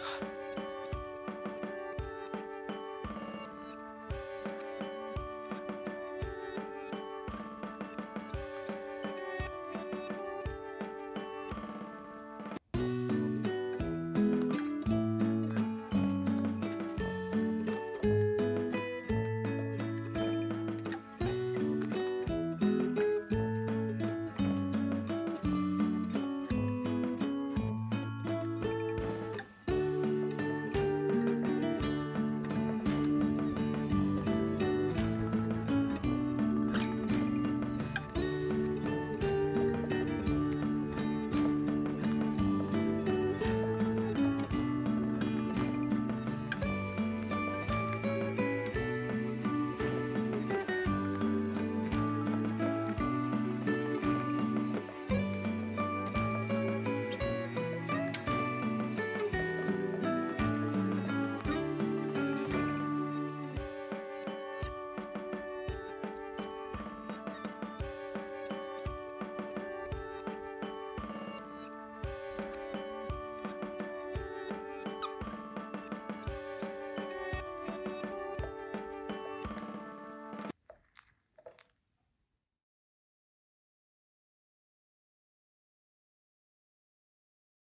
了。